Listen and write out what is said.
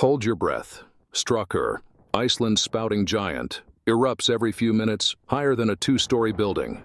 Hold your breath. Strucker, Iceland's spouting giant, erupts every few minutes, higher than a two-story building.